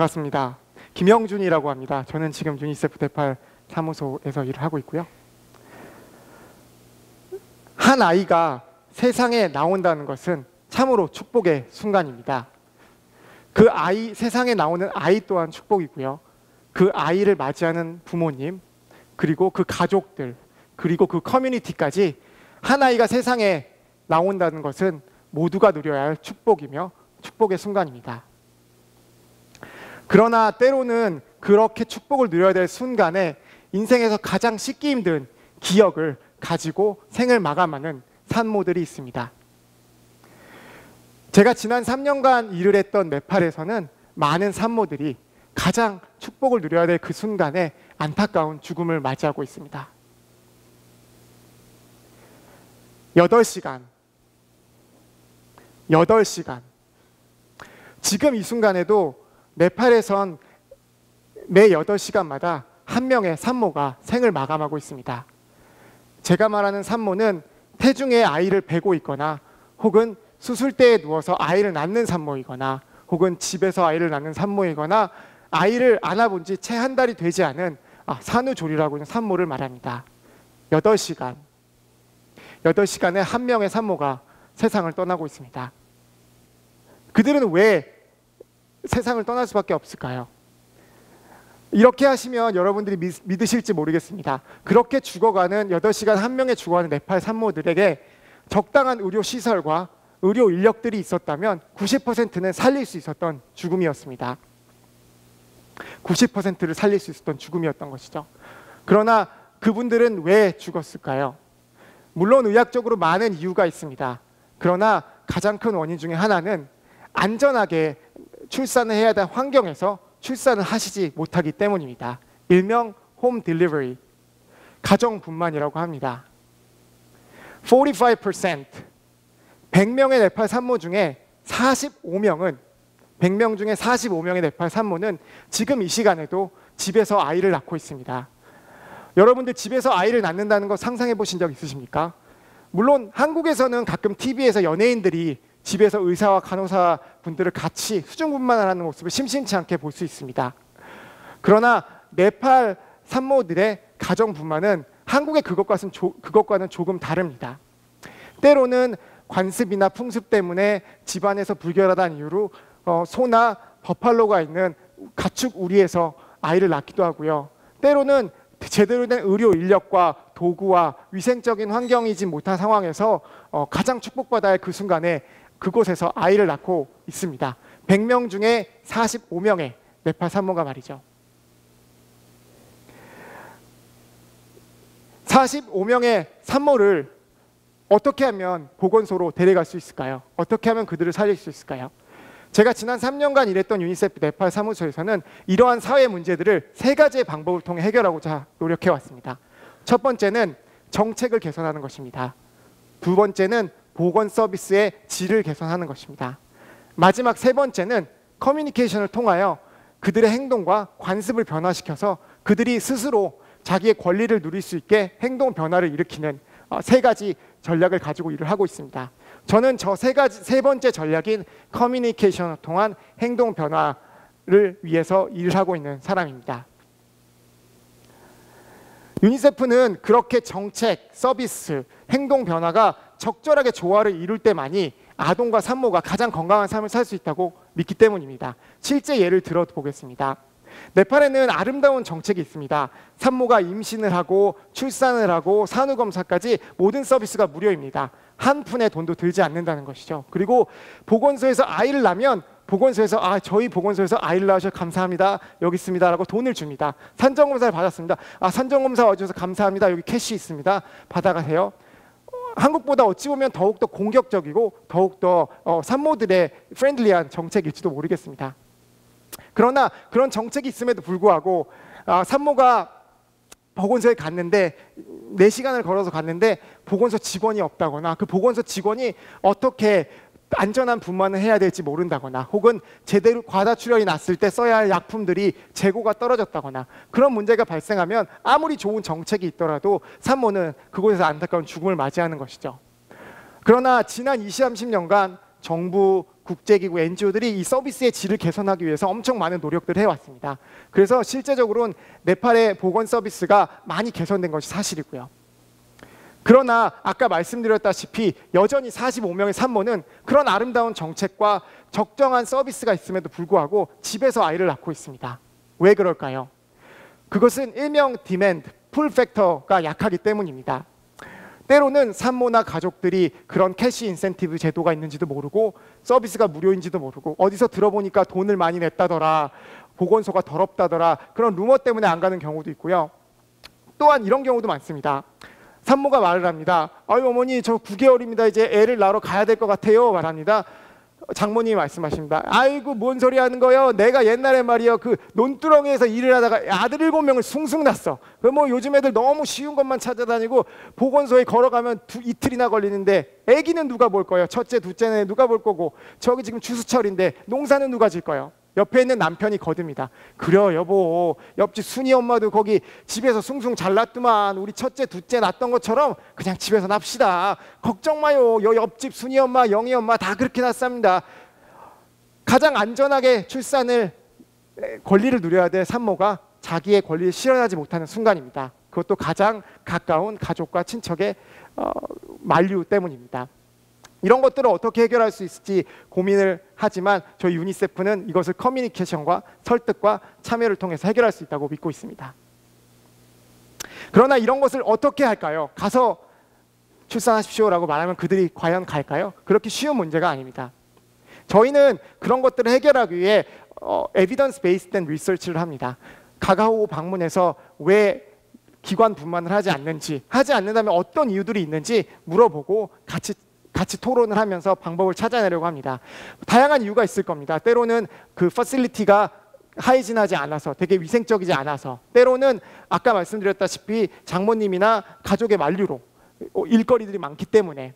반갑습니다. 김영준이라고 합니다. 저는 지금 유니세프 대팔 사무소에서 일을 하고 있고요. 한 아이가 세상에 나온다는 것은 참으로 축복의 순간입니다. 그 아이 세상에 나오는 아이 또한 축복이고요. 그 아이를 맞이하는 부모님 그리고 그 가족들 그리고 그 커뮤니티까지 한 아이가 세상에 나온다는 것은 모두가 누려야 할 축복이며 축복의 순간입니다. 그러나 때로는 그렇게 축복을 누려야 될 순간에 인생에서 가장 씻기 힘든 기억을 가지고 생을 마감하는 산모들이 있습니다. 제가 지난 3년간 일을 했던 네팔에서는 많은 산모들이 가장 축복을 누려야 될 그 순간에 안타까운 죽음을 맞이하고 있습니다. 8시간. 8시간. 지금 이 순간에도 네팔에선 매 8시간마다 한 명의 산모가 생을 마감하고 있습니다. 제가 말하는 산모는 태중에 아이를 베고 있거나 혹은 수술대에 누워서 아이를 낳는 산모이거나 혹은 집에서 아이를 낳는 산모이거나 아이를 안아본 지 채 한 달이 되지 않은 아, 산후조리라고 하는 산모를 말합니다. 8시간. 8시간에 한 명의 산모가 세상을 떠나고 있습니다. 그들은 왜 세상을 떠날 수밖에 없을까요? 이렇게 하시면 여러분들이 믿, 으실지 모르겠습니다. 그렇게 죽어가는 8시간 한 명의 죽어가는 네팔 산모들에게 적당한 의료 시설과 의료 인력들이 있었다면 90%는 살릴 수 있었던 죽음이었습니다. 90%를 살릴 수 있었던 죽음이었던 것이죠. 그러나 그분들은 왜 죽었을까요? 물론 의학적으로 많은 이유가 있습니다. 그러나 가장 큰 원인 중에 하나는 안전하게 출산을 해야 될 환경에서 출산을 하시지 못하기 때문입니다. 일명 홈 딜리버리, 가정 분만이라고 합니다. 45% 100명의 네팔 산모 중에 45명은 100명 중에 45명의 네팔 산모는 지금 이 시간에도 집에서 아이를 낳고 있습니다. 여러분들 집에서 아이를 낳는다는 거 상상해 보신 적 있으십니까? 물론 한국에서는 가끔 TV에서 연예인들이 집에서 의사와 간호사 분들을 같이 수중분만을 하는 모습을 심심치 않게 볼 수 있습니다. 그러나 네팔 산모들의 가정 분만은 한국의 그것과는, 조, 그것과는 조금 다릅니다. 때로는 관습이나 풍습 때문에 집안에서 불결하다는 이유로 어, 소나 버팔로가 있는 가축 우리에서 아이를 낳기도 하고요. 때로는 제대로 된 의료 인력과 도구와 위생적인 환경이지 못한 상황에서 어, 가장 축복받아야 할 그 순간에 그곳에서 아이를 낳고 있습니다. 100명 중에 45명의 네팔 산모가 말이죠. 45명의 산모를 어떻게 하면 보건소로 데려갈 수 있을까요? 어떻게 하면 그들을 살릴 수 있을까요? 제가 지난 3년간 일했던 유니세프 네팔 사무소에서는 이러한 사회 문제들을 세 가지의 방법을 통해 해결하고자 노력해 왔습니다. 첫 번째는 정책을 개선하는 것입니다. 두 번째는 보건 서비스의 질을 개선하는 것입니다. 마지막 세 번째는 커뮤니케이션을 통하여 그들의 행동과 관습을 변화시켜서 그들이 스스로 자기의 권리를 누릴 수 있게 행동 변화를 일으키는 어, 세 가지 전략을 가지고 일을 하고 있습니다. 저는 저 세 가지 세 번째 전략인 커뮤니케이션을 통한 행동 변화를 위해서 일을 하고 있는 사람입니다. 유니세프는 그렇게 정책, 서비스, 행동 변화가 적절하게 조화를 이룰 때만이 아동과 산모가 가장 건강한 삶을 살 수 있다고 믿기 때문입니다. 실제 예를 들어 보겠습니다. 네팔에는 아름다운 정책이 있습니다. 산모가 임신을 하고 출산을 하고 산후 검사까지 모든 서비스가 무료입니다. 한 푼의 돈도 들지 않는다는 것이죠. 그리고 보건소에서 아이를 낳으면 보건소에서 아 저희 보건소에서 아이를 낳으셔서 감사합니다 여기 있습니다라고 돈을 줍니다 산전검사를 받았습니다 아 산전검사 와주셔서 감사합니다 여기 cash 있습니다 받아가세요 한국보다 어찌 보면 더욱더 공격적이고 더욱더 어, 산모들의 friendly한 정책일지도 모르겠습니다. 그러나 그런 정책이 있음에도 불구하고 아, 산모가 보건소에 갔는데 4시간을 걸어서 갔는데 보건소 직원이 없다거나 그 보건소 직원이 어떻게 안전한 분만을 해야 될지 모른다거나 혹은 제대로 과다 출혈이 났을 때 써야 할 약품들이 재고가 떨어졌다거나 그런 문제가 발생하면 아무리 좋은 정책이 있더라도 산모는 그곳에서 안타까운 죽음을 맞이하는 것이죠. 그러나 지난 20, 30년간 정부, 국제기구, NGO들이 이 서비스의 질을 개선하기 위해서 엄청 많은 노력들을 해왔습니다. 그래서 실제적으로는 네팔의 보건 서비스가 많이 개선된 것이 사실이고요. 그러나 아까 말씀드렸다시피 여전히 45명의 산모는 그런 아름다운 정책과 적정한 서비스가 있음에도 불구하고 집에서 아이를 낳고 있습니다. 왜 그럴까요? 그것은 일명 demand, pull factor가 약하기 때문입니다. 때로는 산모나 가족들이 그런 cash incentive 제도가 있는지도 모르고 서비스가 무료인지도 모르고 어디서 들어보니까 돈을 많이 냈다더라 보건소가 더럽다더라 그런 루머 때문에 안 가는 경우도 있고요. 또한 이런 경우도 많습니다. 산모가 말을 합니다. 아유 어머니 저 9개월입니다. 이제 애를 낳으러 가야 될 것 같아요. 말합니다. 장모님이 말씀하십니다. 아이고 뭔 소리 하는 거요? 내가 옛날에 말이요 그 논두렁에서 일을 하다가 아들 일곱 명을 숭숭 났어. 그뭐 요즘 애들 너무 쉬운 것만 찾아다니고 보건소에 걸어가면 두, 이틀이나 걸리는데 아기는 누가 볼 거예요? 첫째, 둘째는 누가 볼 거고 저기 지금 추수철인데 농사는 누가 질 거예요? 옆에 있는 남편이 거듭니다. 그래 여보 옆집 순이 엄마도 거기 집에서 숭숭 잘났더만 우리 첫째 둘째 낳던 것처럼 그냥 집에서 납시다. 걱정 마요. 여 옆집 순이 엄마 영희 엄마 다 그렇게 낳습니다. 가장 안전하게 출산을 권리를 누려야 될 산모가 자기의 권리를 실현하지 못하는 순간입니다. 그것도 가장 가까운 가족과 친척의 어, 만류 때문입니다. 이런 것들을 어떻게 해결할 수 있을지 고민을 하지만 저희 유니세프는 이것을 커뮤니케이션과 설득과 참여를 통해서 해결할 수 있다고 믿고 있습니다. 그러나 이런 것을 어떻게 할까요? 가서 출산하십시오라고 말하면 그들이 과연 갈까요? 그렇게 쉬운 문제가 아닙니다. 저희는 그런 것들을 해결하기 위해 어, 에비던스 베이스된 리서치를 합니다. 가가오 방문해서 왜 기관 분만을 하지 않는지, 하지 않는다면 어떤 이유들이 있는지 물어보고 같이 같이 토론을 하면서 방법을 찾아내려고 합니다. 다양한 이유가 있을 겁니다. 때로는 그 facility가 hygiene하지 않아서 되게 위생적이지 않아서 때로는 아까 말씀드렸다시피 장모님이나 가족의 만류로 어, 일거리들이 많기 때문에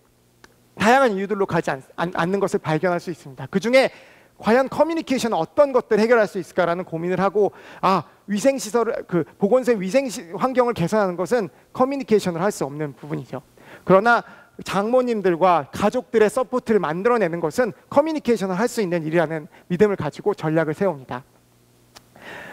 다양한 이유들로 가지 않, 않 는 것을 발견할 수 있습니다. 그 중에 과연 커뮤니케이션 어떤 것들 해결할 수 있을까라는 고민을 하고 아 위생 시설 그 보건소의 위생 환경을 개선하는 것은 커뮤니케이션을 할 수 없는 부분이죠. 그러나 장모님들과 가족들의 support를 만들어내는 것은 커뮤니케이션을 할 수 있는 일이라는 믿음을 가지고 전략을 세웁니다.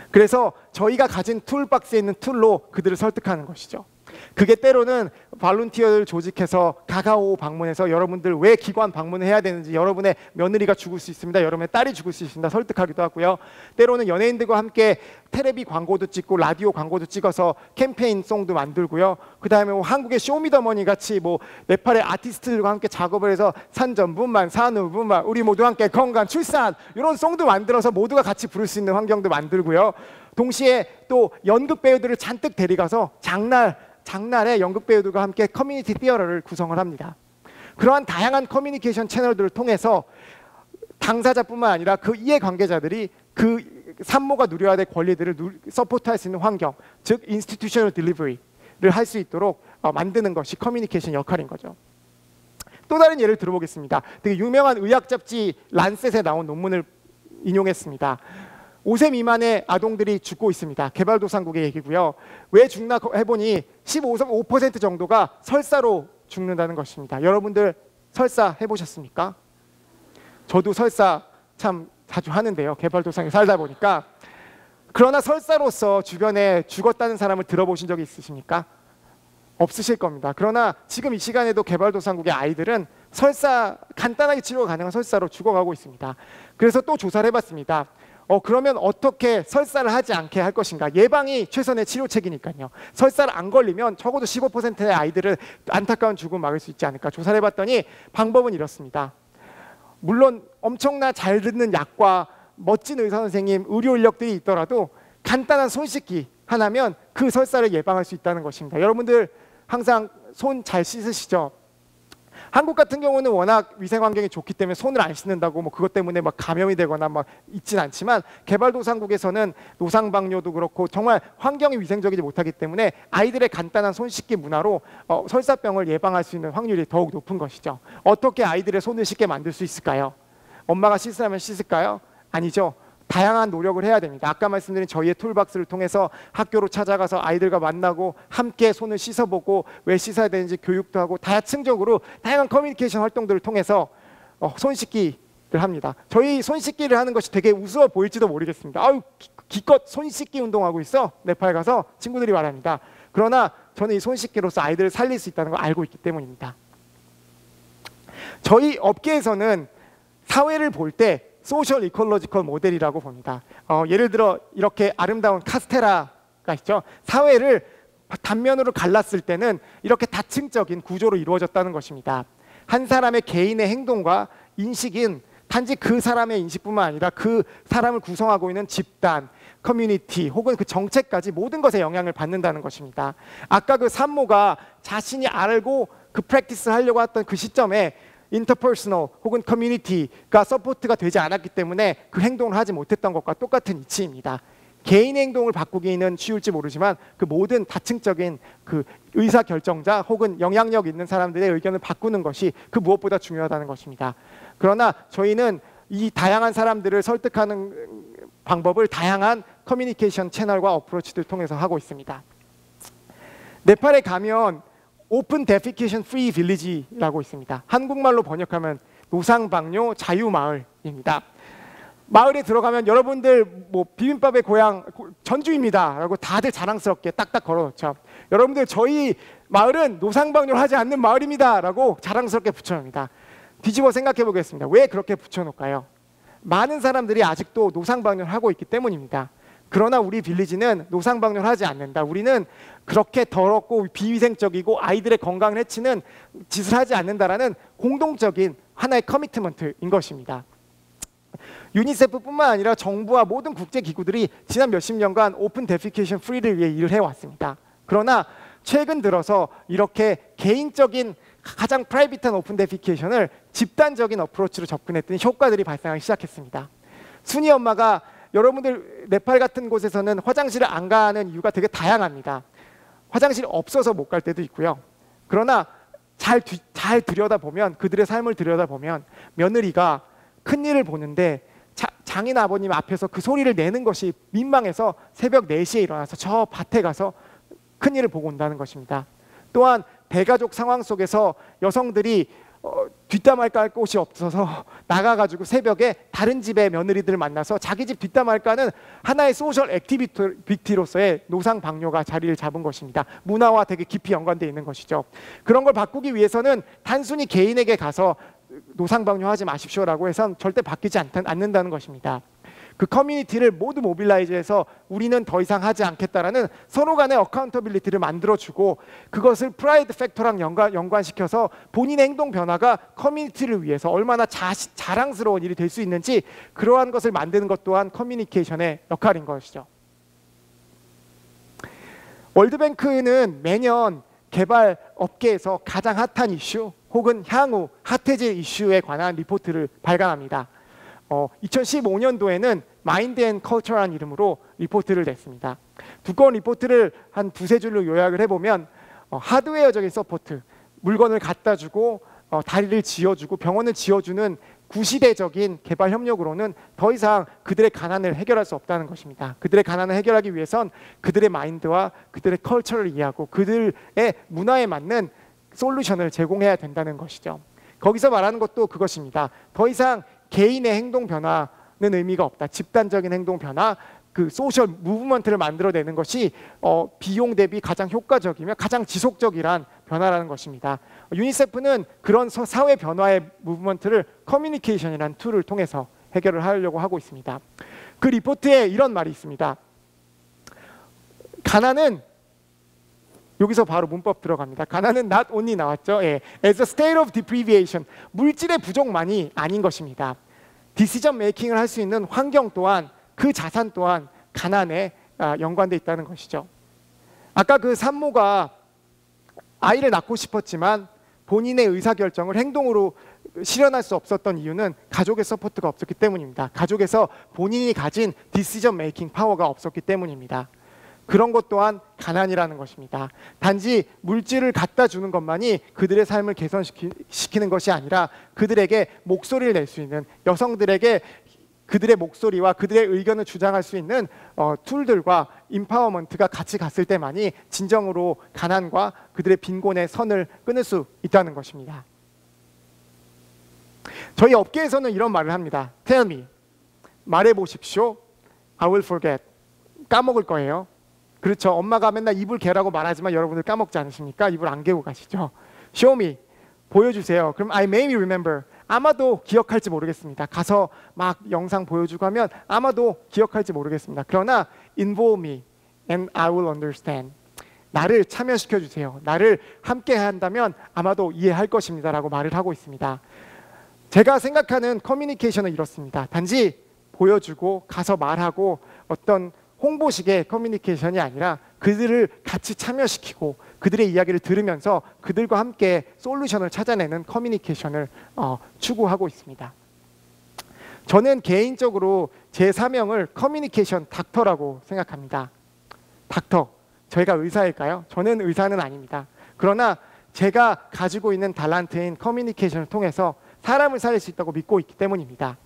그래서 저희가 가진 toolbox에 있는 tool로 그들을 설득하는 것이죠. 그게 때로는 volunteer를 조직해서 가가호호 방문해서 여러분들 왜 기관 분만을 해야 되는지 여러분의 며느리가 죽을 수 있습니다. 여러분의 딸이 죽을 수 있습니다. 설득하기도 하고요. 때로는 연예인들과 함께 테레비 광고도 찍고 라디오 광고도 찍어서 campaign song도 만들고요. 그다음에 뭐 한국의 쇼미더머니 같이 뭐 네팔의 아티스트들과 함께 작업을 해서 산전분만 산후분만 우리 모두 함께 건강 출산 이런 song도 만들어서 모두가 같이 부를 수 있는 환경도 만들고요. 동시에 또 연극 배우들을 잔뜩 데려가서 장날 장날에 연극 배우들과 함께 community theater를 구성을 합니다. 그러한 다양한 커뮤니케이션 채널들을 통해서 당사자뿐만 아니라 그 이해 관계자들이 그 산모가 누려야 될 권리들을 support할 수 있는 환경, 즉 institutional delivery를 할 수 있도록 어, 만드는 것이 커뮤니케이션 역할인 거죠. 또 다른 예를 들어보겠습니다. 되게 유명한 의학 잡지 란셋에 나온 논문을 인용했습니다. 5세 미만의 아동들이 죽고 있습니다. 개발도상국의 얘기고요. 왜 죽나 해보니 15% 정도가 설사로 죽는다는 것입니다. 여러분들 설사 해보셨습니까? 저도 설사 참 자주 하는데요. 개발도상에 살다 보니까. 그러나 설사로서 주변에 죽었다는 사람을 들어보신 적이 있으십니까? 없으실 겁니다. 그러나 지금 이 시간에도 개발도상국의 아이들은 설사 간단하게 치료가 가능한 설사로 죽어가고 있습니다. 그래서 또 조사를 해봤습니다. 어 그러면 어떻게 설사를 하지 않게 할 것인가? 예방이 최선의 치료책이니까요. 설사를 안 걸리면 적어도 15%의 아이들을 안타까운 죽음 막을 수 있지 않을까? 조사를 해봤더니 방법은 이렇습니다. 물론 엄청나 잘 듣는 약과 멋진 의사 선생님, 의료 인력들이 있더라도 간단한 손 씻기 하나면 그 설사를 예방할 수 있다는 것입니다. 여러분들 항상 손 잘 씻으시죠? 한국 같은 경우는 워낙 위생 환경이 좋기 때문에 손을 안 씻는다고 뭐 그것 때문에 막 감염이 되거나 막 있진 않지만 개발도상국에서는 노상 방뇨도 그렇고 정말 환경이 위생적이지 못하기 때문에 아이들의 간단한 손 씻기 문화로 어, 설사병을 예방할 수 있는 확률이 더욱 높은 것이죠. 어떻게 아이들의 손을 씻게 만들 수 있을까요? 엄마가 씻으라면 씻을까요? 아니죠. 다양한 노력을 해야 됩니다. 아까 말씀드린 저희의 툴박스를 통해서 학교로 찾아가서 아이들과 만나고 함께 손을 씻어보고 왜 씻어야 되는지 교육도 하고 다층적으로 다양한 커뮤니케이션 활동들을 통해서 어, 손 씻기를 합니다. 저희 손 씻기를 하는 것이 되게 우스워 보일지도 모르겠습니다. 아유 기껏 손 씻기 운동하고 있어 네팔 가서 친구들이 말합니다. 그러나 저는 이 손 씻기로서 아이들을 살릴 수 있다는 걸 알고 있기 때문입니다. 저희 업계에서는 사회를 볼때 social ecological model이라고 봅니다. 어, 예를 들어 이렇게 아름다운 카스테라가 있죠. 사회를 단면으로 갈랐을 때는 이렇게 다층적인 구조로 이루어졌다는 것입니다. 한 사람의 개인의 행동과 인식은 단지 그 사람의 인식뿐만 아니라 그 사람을 구성하고 있는 집단, 커뮤니티 혹은 그 정책까지 모든 것에 영향을 받는다는 것입니다. 아까 그 산모가 자신이 알고 그 practice 하려고 했던 그 시점에 interpersonal 혹은 community가 support가 되지 않았기 때문에 그 행동을 하지 못했던 것과 똑같은 이치입니다. 개인 행동을 바꾸기는 쉬울지 모르지만 그 모든 다층적인 그 의사 결정자 혹은 영향력 있는 사람들의 의견을 바꾸는 것이 그 무엇보다 중요하다는 것입니다. 그러나 저희는 이 다양한 사람들을 설득하는 방법을 다양한 커뮤니케이션 채널과 approach를 통해서 하고 있습니다. 네팔에 가면 open defecation free village라고 있습니다. 한국말로 번역하면 노상방뇨 자유마을입니다. 마을에 들어가면 여러분들 뭐 비빔밥의 고향 전주입니다라고 다들 자랑스럽게 딱딱 걸어놓죠. 여러분들 저희 마을은 노상방뇨를 하지 않는 마을입니다라고 자랑스럽게 붙여놓습니다. 뒤집어 생각해 보겠습니다. 왜 그렇게 붙여놓을까요? 많은 사람들이 아직도 노상방뇨를 하고 있기 때문입니다. 그러나 우리 village는 노상방뇨를 하지 않는다. 우리는 그렇게 더럽고 비위생적이고 아이들의 건강을 해치는 짓을 하지 않는다라는 공동적인 하나의 commitment인 것입니다. 유니세프뿐만 아니라 정부와 모든 국제 기구들이 지난 몇십 년간 open defecation free를 위해 일을 해왔습니다. 그러나 최근 들어서 이렇게 개인적인 가장 private한 open defecation을 집단적인 approach로 접근했더니 효과들이 발생하기 시작했습니다. 순이 엄마가 여러분들 네팔 같은 곳에서는 화장실을 안 가는 이유가 되게 다양합니다. 화장실이 없어서 못 갈 때도 있고요. 그러나 잘, 뒤, 잘 들여다보면 그들의 삶을 들여다보면 며느리가 큰일을 보는데 자, 장인 아버님 앞에서 그 소리를 내는 것이 민망해서 새벽 4시에 일어나서 저 밭에 가서 큰일을 보고 온다는 것입니다. 또한 대가족 상황 속에서 여성들이 어, 뒷담화 깔 곳이 없어서 나가가지고 새벽에 다른 집의 며느리들을 만나서 자기 집 뒷담화 까는 하나의 social activity로서의 노상 방뇨가 자리를 잡은 것입니다. 문화와 되게 깊이 연관되어 있는 것이죠. 그런 걸 바꾸기 위해서는 단순히 개인에게 가서 노상 방뇨하지 마십시오라고 해선 절대 바뀌지 않는다는 것입니다. 그 커뮤니티를 모두 mobilize해서 우리는 더 이상 하지 않겠다라는 서로 간의 accountability를 만들어주고 그것을 pride factor랑 연관, 연관시켜서 본인의 행동 변화가 커뮤니티를 위해서 얼마나 자, 자랑스러운 일이 될 수 있는지 그러한 것을 만드는 것 또한 커뮤니케이션의 역할인 것이죠. 월드뱅크는 매년 개발 업계에서 가장 핫한 이슈 혹은 향후 핫해질 이슈에 관한 리포트를 발간합니다. 어, 2015년도에는 Mind and Culture라는 이름으로 리포트를 냈습니다. 두꺼운 리포트를 한 두세 줄로 요약을 해보면 어, 하드웨어적인 support, 물건을 갖다 주고 어, 다리를 지어주고 병원을 지어주는 구시대적인 개발 협력으로는 더 이상 그들의 가난을 해결할 수 없다는 것입니다. 그들의 가난을 해결하기 위해선 그들의 마인드와 그들의 culture를 이해하고 그들의 문화에 맞는 솔루션을 제공해야 된다는 것이죠. 거기서 말하는 것도 그것입니다. 더 이상 개인의 행동 변화는 의미가 없다. 집단적인 행동 변화, 그 social movement를 만들어내는 것이 어, 비용 대비 가장 효과적이며 가장 지속적인 변화라는 것입니다. 유니세프는 그런 사회 변화의 movement를 커뮤니케이션이라는 tool을 통해서 해결을 하려고 하고 있습니다. 그 리포트에 이런 말이 있습니다. 가난은 여기서 바로 문법 들어갑니다. 가난은 not only 나왔죠. 예. as a state of deprivation. 물질의 부족만이 아닌 것입니다. decision making을 할 수 있는 환경 또한 그 자산 또한 가난에 아, 연관돼 있다는 것이죠. 아까 그 산모가 아이를 낳고 싶었지만 본인의 의사 결정을 행동으로 실현할 수 없었던 이유는 가족의 support가 없었기 때문입니다. 가족에서 본인이 가진 decision making power가 없었기 때문입니다. 그런 것 또한 가난이라는 것입니다. 단지 물질을 갖다 주는 것만이 그들의 삶을 개선시키는 것이 아니라 그들에게 목소리를 낼 수 있는 여성들에게 그들의 목소리와 그들의 의견을 주장할 수 있는 어, 툴들과 인파워먼트가 같이 갔을 때만이 진정으로 가난과 그들의 빈곤의 선을 끊을 수 있다는 것입니다. 저희 업계에서는 이런 말을 합니다. Tell me. 말해 보십시오. I will forget. 까먹을 거예요. 그렇죠. 엄마가 맨날 입을 개라고 말하지만 여러분들 까먹지 않으십니까? 입을 안 개고 가시죠. Show me. 보여주세요. 그럼 I may remember. 아마도 기억할지 모르겠습니다. 가서 막 영상 보여주고 하면 아마도 기억할지 모르겠습니다. 그러나 involve me and I will understand. 나를 참여시켜 주세요. 나를 함께 한다면 아마도 이해할 것입니다라고 말을 하고 있습니다. 제가 생각하는 커뮤니케이션은 이렇습니다. 단지 보여주고 가서 말하고 어떤 홍보식의 커뮤니케이션이 아니라 그들을 같이 참여시키고 그들의 이야기를 들으면서 그들과 함께 솔루션을 찾아내는 커뮤니케이션을 어, 추구하고 있습니다. 저는 개인적으로 제 사명을 커뮤니케이션 닥터라고 생각합니다. 닥터. 저희가 의사일까요? 저는 의사는 아닙니다. 그러나 제가 가지고 있는 달란트인 커뮤니케이션을 통해서 사람을 살릴 수 있다고 믿고 있기 때문입니다.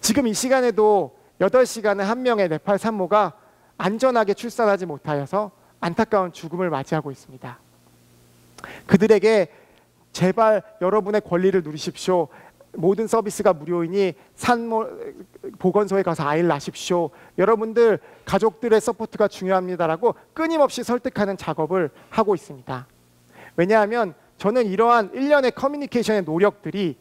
지금 이 시간에도 8시간의 한 명의 네팔 산모가 안전하게 출산하지 못하여서 안타까운 죽음을 맞이하고 있습니다. 그들에게 제발 여러분의 권리를 누리십시오. 모든 서비스가 무료이니 산모 보건소에 가서 아이를 낳으십시오. 여러분들 가족들의 support가 중요합니다라고 끊임없이 설득하는 작업을 하고 있습니다. 왜냐하면 저는 이러한 일련의 커뮤니케이션의 노력들이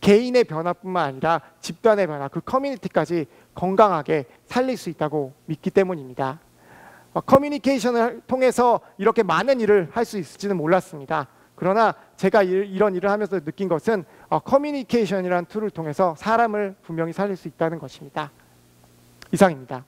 개인의 변화뿐만 아니라 집단의 변화, 그 커뮤니티까지 건강하게 살릴 수 있다고 믿기 때문입니다. 어, 커뮤니케이션을 통해서 이렇게 많은 일을 할 수 있을지는 몰랐습니다. 그러나 제가 이, 런 일을 하면서 느낀 것은 어, 커뮤니케이션이라는 tool을 통해서 사람을 분명히 살릴 수 있다는 것입니다. 이상입니다.